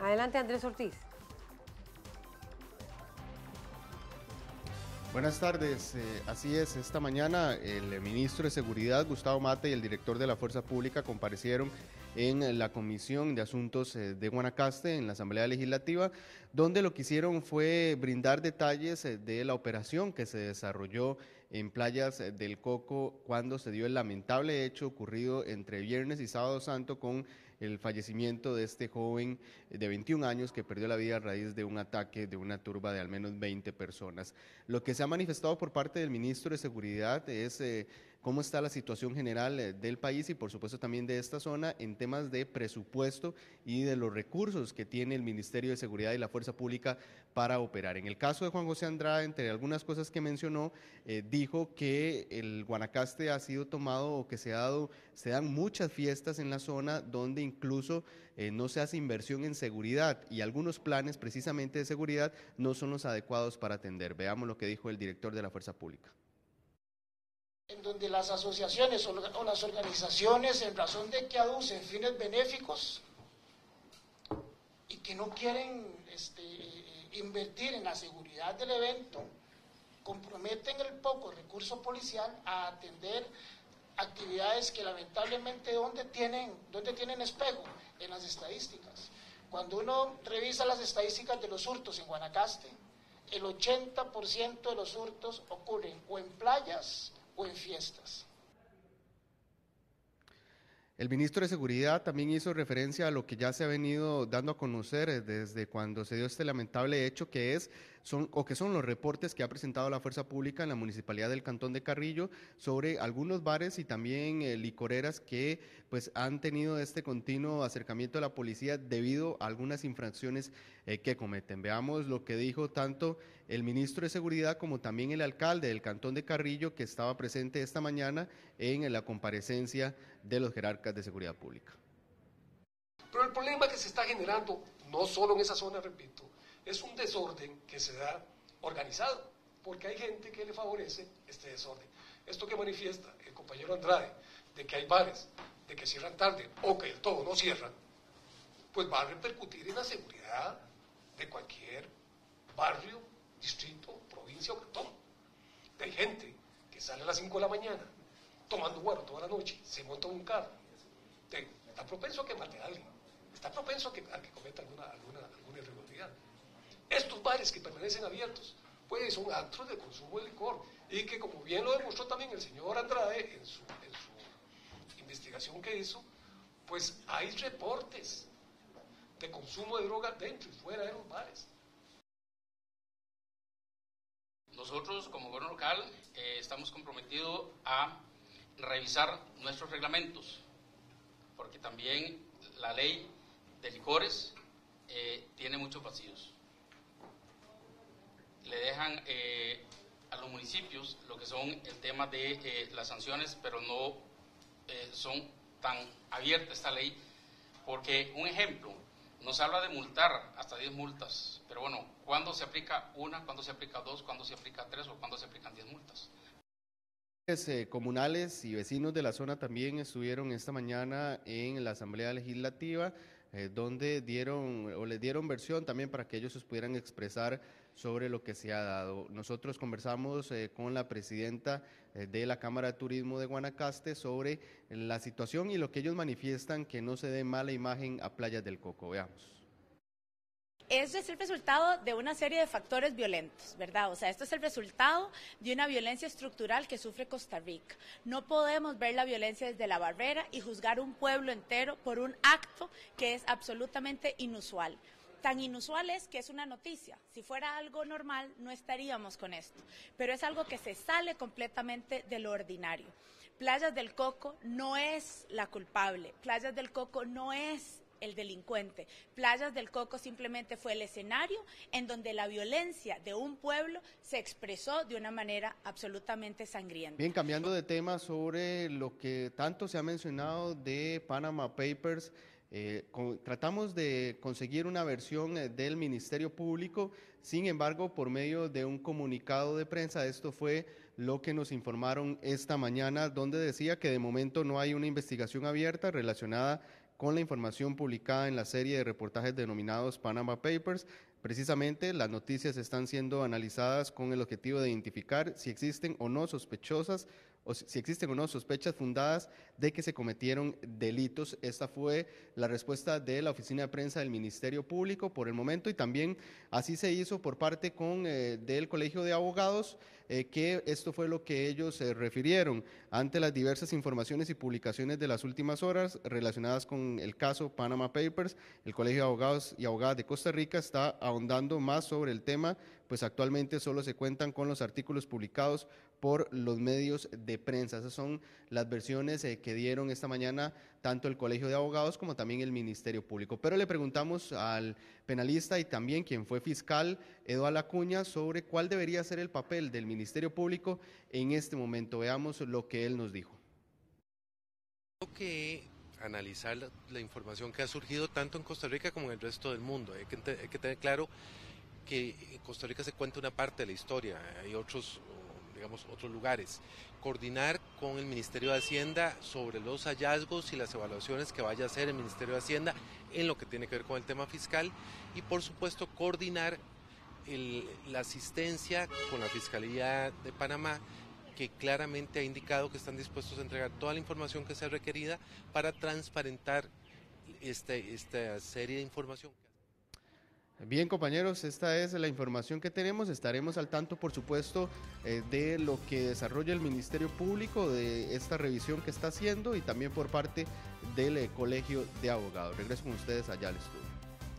Adelante, Andrés Ortiz. Buenas tardes, eh, así es, esta mañana el ministro de Seguridad, Gustavo Mate, y el director de la Fuerza Pública comparecieron en la Comisión de Asuntos eh, de Guanacaste, en la Asamblea Legislativa, donde lo que hicieron fue brindar detalles eh, de la operación que se desarrolló en playas del Coco cuando se dio el lamentable hecho ocurrido entre viernes y sábado santo con el fallecimiento de este joven de 21 años que perdió la vida a raíz de un ataque de una turba de al menos 20 personas. Lo que se ha manifestado por parte del ministro de Seguridad es eh, cómo está la situación general eh, del país y por supuesto también de esta zona en temas de presupuesto y de los recursos que tiene el Ministerio de Seguridad y la Fuerza Pública para operar. En el caso de Juan José Andrade, entre algunas cosas que mencionó, eh, dijo que el Guanacaste ha sido tomado o que se, ha dado, se dan muchas fiestas en la zona donde incluso eh, no se hace inversión en seguridad y algunos planes precisamente de seguridad no son los adecuados para atender. Veamos lo que dijo el director de la Fuerza Pública en donde las asociaciones o las organizaciones, en razón de que aducen fines benéficos y que no quieren este, invertir en la seguridad del evento, comprometen el poco recurso policial a atender actividades que lamentablemente ¿dónde tienen, dónde tienen espejo? En las estadísticas. Cuando uno revisa las estadísticas de los hurtos en Guanacaste, el 80% de los hurtos ocurren o en playas en fiestas. El ministro de Seguridad también hizo referencia a lo que ya se ha venido dando a conocer desde cuando se dio este lamentable hecho, que es son, o que son los reportes que ha presentado la Fuerza Pública en la Municipalidad del Cantón de Carrillo sobre algunos bares y también eh, licoreras que pues han tenido este continuo acercamiento a la policía debido a algunas infracciones eh, que cometen. Veamos lo que dijo tanto el ministro de Seguridad como también el alcalde del Cantón de Carrillo que estaba presente esta mañana en la comparecencia de los jerarcas de seguridad pública. Pero el problema que se está generando, no solo en esa zona, repito, es un desorden que se da organizado, porque hay gente que le favorece este desorden. Esto que manifiesta el compañero Andrade, de que hay bares, de que cierran tarde o que el todo no cierran, pues va a repercutir en la seguridad de cualquier barrio, distrito, provincia o cantón. Hay gente que sale a las 5 de la mañana tomando guaro toda la noche, se monta un carro, está propenso a que mate a alguien, está propenso a que, cometa alguna, alguna, alguna irregularidad. Estos bares que permanecen abiertos, pues son actos de consumo de licor y que como bien lo demostró también el señor Andrade en su, investigación que hizo, pues hay reportes de consumo de droga dentro y fuera de los bares. Nosotros como gobierno local eh, estamos comprometidos a revisar nuestros reglamentos, porque también la ley de licores eh, tiene muchos vacíos le dejan eh, a los municipios lo que son el tema de eh, las sanciones, pero no eh, son tan abiertas esta ley, porque un ejemplo, nos habla de multar hasta 10 multas, pero bueno, ¿cuándo se aplica una, cuándo se aplica dos, cuándo se aplica tres o cuándo se aplican 10 multas? comunales y vecinos de la zona también estuvieron esta mañana en la Asamblea Legislativa, donde dieron o les dieron versión también para que ellos se pudieran expresar sobre lo que se ha dado. Nosotros conversamos eh, con la presidenta eh, de la Cámara de Turismo de Guanacaste sobre la situación y lo que ellos manifiestan que no se dé mala imagen a Playas del Coco. Veamos. Eso es el resultado de una serie de factores violentos, ¿verdad? O sea, esto es el resultado de una violencia estructural que sufre Costa Rica. No podemos ver la violencia desde la barrera y juzgar un pueblo entero por un acto que es absolutamente inusual tan inusual es que es una noticia. Si fuera algo normal, no estaríamos con esto. Pero es algo que se sale completamente de lo ordinario. Playas del Coco no es la culpable. Playas del Coco no es el delincuente. Playas del Coco simplemente fue el escenario en donde la violencia de un pueblo se expresó de una manera absolutamente sangrienta. Bien, cambiando de tema sobre lo que tanto se ha mencionado de Panama Papers. Eh, tratamos de conseguir una versión eh, del Ministerio Público, sin embargo, por medio de un comunicado de prensa, esto fue lo que nos informaron esta mañana, donde decía que de momento no hay una investigación abierta relacionada con la información publicada en la serie de reportajes denominados Panama Papers. Precisamente las noticias están siendo analizadas con el objetivo de identificar si existen o no sospechosas o si existen o no sospechas fundadas de que se cometieron delitos. Esta fue la respuesta de la Oficina de Prensa del Ministerio Público por el momento y también así se hizo por parte con, eh, del Colegio de Abogados, eh, que esto fue lo que ellos se refirieron ante las diversas informaciones y publicaciones de las últimas horas relacionadas con el caso Panama Papers. El Colegio de Abogados y Abogadas de Costa Rica está ahondando más sobre el tema, pues actualmente solo se cuentan con los artículos publicados por los medios de prensa. Esas son las versiones eh, que dieron esta mañana tanto el Colegio de Abogados como también el Ministerio Público. Pero le preguntamos al penalista y también quien fue fiscal, Eduardo Acuña, sobre cuál debería ser el papel del Ministerio Público en este momento. Veamos lo que él nos dijo. Analizar la, información que ha surgido tanto en Costa Rica como en el resto del mundo. Hay que, tener claro que en Costa Rica se cuenta una parte de la historia, hay otros digamos, otros lugares. Coordinar con el Ministerio de Hacienda sobre los hallazgos y las evaluaciones que vaya a hacer el Ministerio de Hacienda en lo que tiene que ver con el tema fiscal y por supuesto coordinar la asistencia con la Fiscalía de Panamá que claramente ha indicado que están dispuestos a entregar toda la información que sea requerida para transparentar este, esta serie de información. Bien compañeros, esta es la información que tenemos. Estaremos al tanto, por supuesto, eh, de lo que desarrolla el Ministerio Público, de esta revisión que está haciendo y también por parte del eh, Colegio de Abogados. Regreso con ustedes allá al estudio.